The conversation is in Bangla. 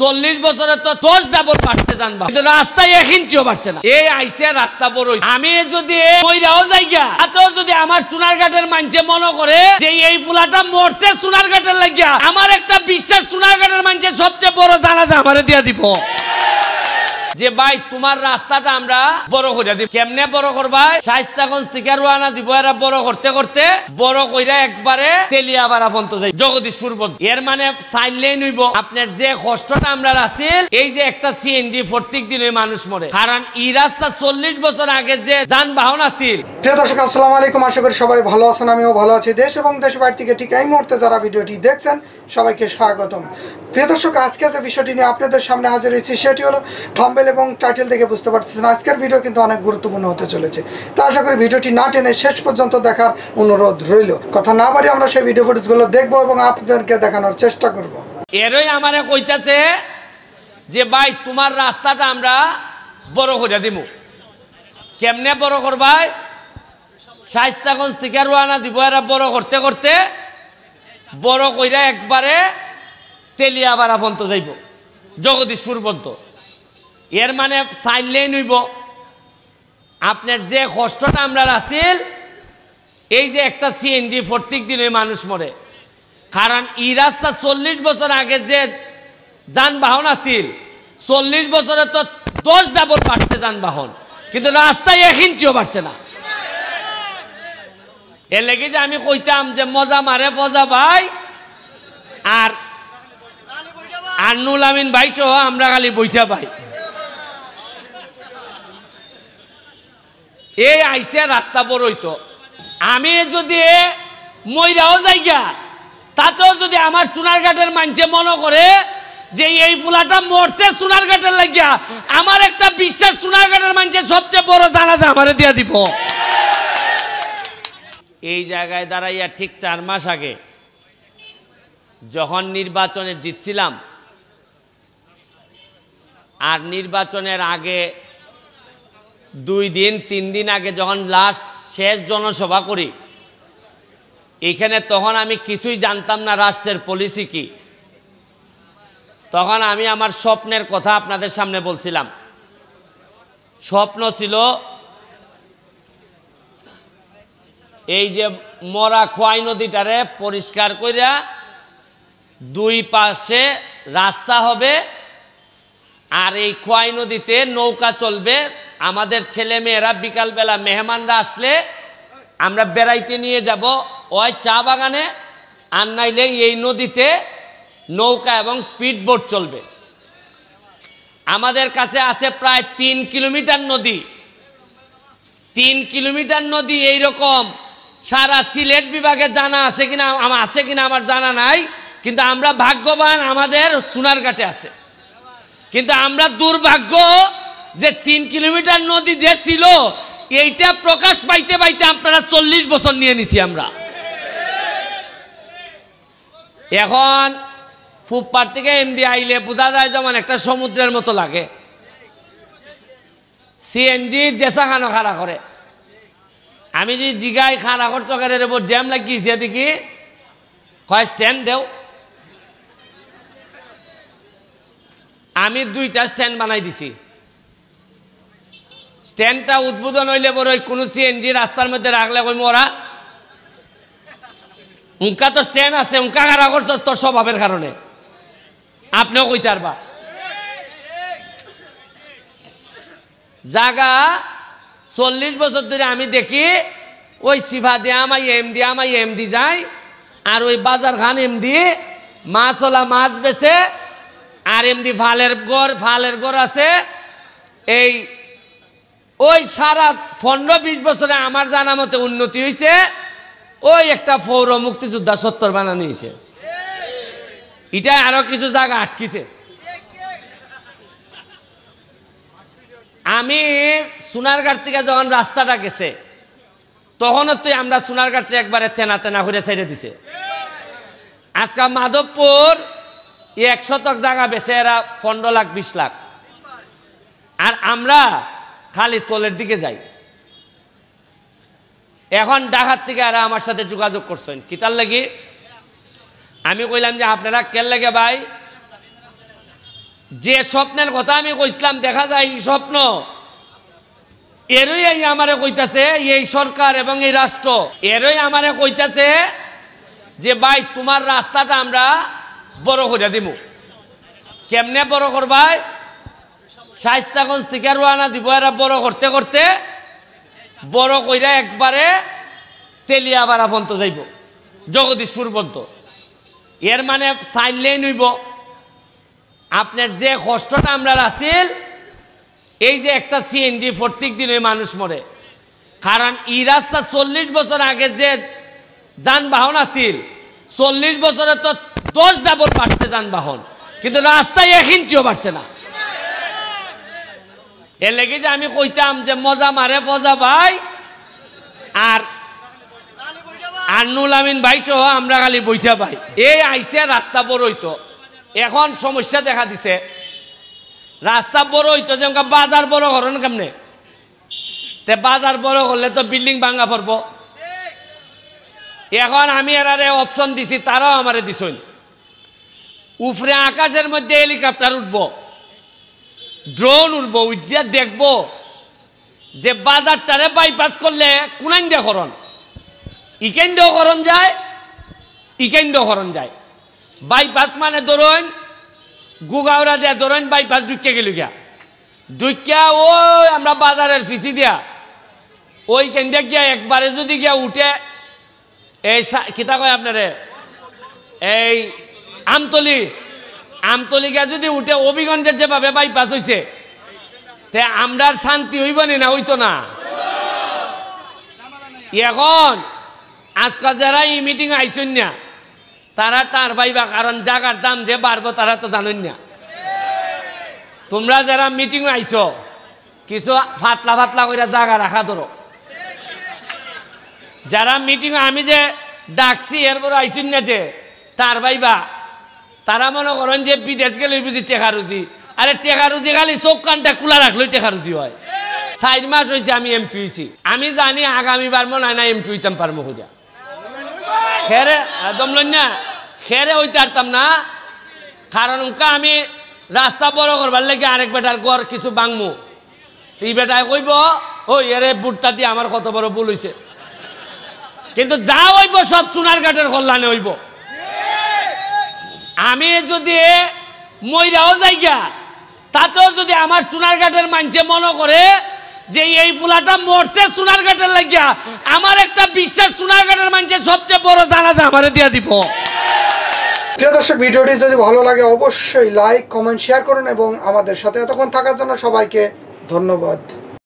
চল্লিশ বছরে তো দশ ডাবল বাড়ছে জানবা। কিন্তু রাস্তায় এক ইঞ্চিও বাড়ছে না। এই আইসে রাস্তা বড় আমি যদি মইরাও যাইগা, তাতেও যদি আমার সোনার ঘাটের মানছে মনে করে যে এই ফুলাটা মরছে সোনার ঘাটের লাগিয়া, আমার একটা বিশ্বাস সোনার ঘাটের মানছে সবচেয়ে বড় জানাজা আমারে দিয়া দিব। যে ভাই, তোমার রাস্তাটা আমরা বড় করে দিব। কেমনে বড় করবাই শাইস্তাগঞ্জ থেকে রোয়ানা দিব, এরা বড় করতে করতে বড় কইরা একবারে তেলিয়াবাড়া পর্যন্ত যাই, জগদীশপুর পর্যন্ত। এর মানে সাইনলেই নইব, আপনার যে কষ্টটা আমরা আছিল এই যে একটা সিএনজি প্রত্যেক দিনে মানুষ মরে। কারণ এই রাস্তা চল্লিশ বছর আগে যে যানবাহন আছিল। প্রিয় দর্শক, আসসালামু আলাইকুম। আশা করি সবাই ভালো আছেন, আমিও ভালো আছি। দেশ এবং দেশ বাইরে থেকে ঠিক এই মুহূর্তে যারা ভিডিওটি দেখছেন, সবাইকে স্বাগতম। প্রিয় দর্শক, আজকে যে বিষয়টি নিয়ে আপনাদের সামনে হাজির হয়েছি, সেটি হলো থাম্বেল এবং টাইটেল দেখে বুঝতে পারতেছেন, আজকের ভিডিও কিন্তু অনেক গুরুত্বপূর্ণ হতে চলেছে। তা আশা করি ভিডিওটি না টেনে শেষ পর্যন্ত দেখার অনুরোধ রইল। কথা না বাড়ি আমরা সেই ভিডিও ফুটেজগুলো দেখব এবং আপনাদেরকে দেখানোর চেষ্টা করব। এরই আমারে কইতাছে যে, ভাই, তোমার রাস্তাটা আমরা বড় করে দিব। কেমনে বড় করবাই শাইস্তাগঞ্জ থেকে রোয়ানা দিব, এরা বড় করতে করতে বড় কইরা একবারে তেলিয়াবাড়া পর্যন্ত যাইব, জগদীশপুর পর্যন্ত। এর মানে সাইনলেই নইব। আপনার যে কষ্টটা আমরা আছিল, এই যে একটা সিএনজি প্রত্যেক দিনে মানুষ মরে। কারণ এই রাস্তা চল্লিশ বছর আগে যে যানবাহন আছিল, চল্লিশ বছরে তো দশ ডাবল বাড়ছে যানবাহন। কিন্তু রাস্তায় এক ইঞ্চিও বাড়ছে না। এর লেগে যে আমি কইতাম যে মজা মারে ফজা ভাই আর নুল আমিন ভাই সহ আমরা খালি বইটা পাই। এই আইসে রাস্তা বড়ই তো আমি যদি মইরাও যাইগা, তাতেও যদি আমার সোনারঘাটের মানছে মনে করে যে এই ফুলাটা মরছে সোনারঘাটের লাগিয়া, আমার একটা বিশ্বাস সোনারঘাটের মানছে সবচেয়ে বড় জানাজা আমারে দিয়া দিব। এই জায়গায় দাঁড়াইয়া ঠিক চার মাস আগে যখন নির্বাচনে জিতছিলাম, আর নির্বাচনের আগে দুই দিন, তিন দিন আগে যখন লাস্ট শেষ জনসভা করি, এখানে তখন আমি কিছুই জানতাম না রাষ্ট্রের পলিসি কি। তখন আমি আমার স্বপ্নের কথা আপনাদের সামনে বলছিলাম। স্বপ্ন ছিল এই যে মরা খোয়াই নদীটারে পরিষ্কার কইরা দুই পাশে রাস্তা হবে, আর এই খোয়াই নদীতে নৌকা চলবে আমাদের ছেলে মেয়েরা বিকালবেলা মেহমানরা আসলে আমরা বেড়াইতে নিয়ে যাব। ওই চা বাগানে, আর নাইলে এই নদীতে নৌকা এবং স্পিড বোট চলবে। আমাদের কাছে আছে প্রায় তিন কিলোমিটার নদী। তিন কিলোমিটার নদী এই রকম সারা সিলেট বিভাগে জানা আছে কিনা আমার আছে কিনা আমার জানা নাই, কিন্তু আমরা ভাগ্যবান আমাদের সোনারঘাটে আছে। কিন্তু আমরা দুর্ভাগ্য যে তিন কিলোমিটার নদী যে ছিল, এইটা প্রকাশ পাইতে পাইতে আপনারা চল্লিশ বছর নিয়ে নিছি আমরা। এখন ফুটপার থেকে এমডি আইলে বোঝা যায় যেমন একটা সমুদ্রের মতো লাগে। সিএনজি জেসা খানো খাড়া করে। আমি যদি জিগাই খানা করছ কেন জ্যাম লাগিয়েছে দেখি হয় স্ট্যান্ড দেও। আমি দুইটা স্ট্যান্ড বানাই দিছি। স্ট্যান্ডটা উদ্বোধন হইলে বড় কোনো সিএনজি রাস্তার মধ্যে রাখলে কই মোরা উনকা তো স্ট্যান্ড আছে, উনকা খারা করছ তোর স্বভাবের কারণে? আপনিও কইতে পারবা। জাগা চল্লিশ বছর ধরে আমি দেখি, ওই সিফা দিয়ে আমাই এম দিয়ে আমাই এম দি যাই, আর ওই বাজার খান এম দিয়ে মাছওয়ালা মাছ বেছে, আর এমনি ফালের গড় ফালের গড় আছে, এই ওই সারা পনেরো বিশ বছরে আমার জানা মতে উন্নতি হয়েছে ওই একটা পৌর মুক্তিযোদ্ধা সত্তর বানানো হয়েছে এটা আরও কিছু জায়গা আটকিছে। আমি সোনারঘাট থেকে যখন রাস্তাটা গেছে, তখনও তো আমরা সোনারঘাট একবারে তেনা তেনা করে ছেড়ে দিছে। আজকে মাধবপুর এক শতক জায়গা বেছে এরা পনেরো লাখ, বিশ লাখ। আর আমরা খালি তলের দিকে যাই। এখন ডাকাত থেকে আর আমার সাথে যোগাযোগ করছেন। কি তার লাগি? আমি কইলাম যে, আপনারা কেন লাগে ভাই? যে স্বপ্নের কথা আমি কইছিলাম, দেখা যায় এই স্বপ্ন। এরই এই আমারে কইতাছে, এই সরকার এবং এই রাষ্ট্র। এরই আমারে কইতাছে যে, ভাই, তোমার রাস্তাটা আমরা বড় করে দিব কেমনে বড় করবাই? শাইস্তাগঞ্জ থেকে রোয়ানা দিব, এরা বড় করতে করতে বড় কইরা একবারে তেলিয়াবাড়া পর্যন্ত যাইব, জগদীশপুর পর্যন্ত। এর মানে সাইনলেই নইব। আপনার যে কষ্টটা আমরা আছিল এই যে একটা সিএনজি প্রত্যেক দিনে মানুষ মরে। কারণ এই রাস্তা চল্লিশ বছর আগে যে যানবাহন আছিল, চল্লিশ বছরে তো দশ ডাবল বাড়ছে যানবাহন। কিন্তু রাস্তায় এক ইঞ্চিও বাড়ছে না। এর লেগে যে আমি কইতাম যে মজা মারে ফজা ভাই। আর আর নুল আমিন ভাই সহ আমরা খালি বইটা পাই এই আইসে রাস্তা বড় হইতো। এখন সমস্যা দেখা দিছে। রাস্তা বড় হইতো যে বাজার বড় করেন কেমনে? তে বাজার বড় করলে তো বিল্ডিং ভাঙা পড়ব। এখন আমি এরারে অপশন দিছি, তারাও আমারে দিছইন। উফরে আকাশের মধ্যে হেলিকপ্টার উঠবো। ড্রোন উঠবো উঠিয়া দেখব। যে বাজারটারে বাইপাস করলে কোনাইন দিয়ে করণ ইকেন দিয়েও করণ যায় ইকেন দিয়েও করণ যায়। বাইপাস মানে ধরুন, গুগাওরা দিয়া ধরুন বাইপাস ঢুকে গেল গিয়া। ঢুকিয়া ওই আমরা বাজারের ফিসি দিয়া। ওই কেন্দ্রে গিয়া একবারে যদি গিয়া উঠে, এই কিতা কয় আপনারে? এই আমতলি। আমতলি গিয়া যদি উঠে অভিগঞ্জের যেভাবে বাইপাস হয়েছে তে আমরার শান্তি হইবনি না, হইতো না। এখন আজকাল যারা এই মিটিং আইসন না, তারা তার পাইবা কারণ জাগার দাম যে বাড়বো তারা তো জানেন না। তোমরা যারা মিটিং আইছ, কিছু ফাতলা ফাতলা করে জাগা রাখা ধরো। যারা মিটিং আমি যে ডাকছি এরপর আইসুন না যে, তার ভাইবা তারা মনে করেন যে বিদেশ গেলে বুঝি টেকা রুজি। আরে টেকা রুজি খালি চোখ কানটা খোলা রাখলেই টেকা রুজি হয়। চার মাস হয়েছে আমি এমপি হয়েছি আমি জানি আগামী আগামীবার মনে না এমপি হইতাম পারব খুঁজা। খেরে, একদম না, খেরে হইতে পারতাম না। কারণ উনকা আমি রাস্তা বড় করবার লেগে আরেক বেটার গড় কিছু বাংমু। এই বেটায় কইব, ও, এরে বুটটা দিয়ে আমার কত বড় ভুল হইছে। কিন্তু যা হইব সব সোনার ঘাটের কল্যাণে হইব। আমি যদি মইরাও যাইগা, তাতেও যদি আমার সোনার ঘাটের মানছে মনে করে যে এই ফুলাটা মরছে সোনার ঘাটের লাগিয়া, আমার একটা বিশ্বাস সোনার ঘাটের মানছে সবচেয়ে বড় জানাজা আমারে দিয়া দিব। প্রিয় দর্শক, ভিডিওটি যদি ভালো লাগে অবশ্যই লাইক, কমেন্ট, শেয়ার করুন এবং আমাদের সাথে এতক্ষণ থাকার জন্য সবাইকে ধন্যবাদ।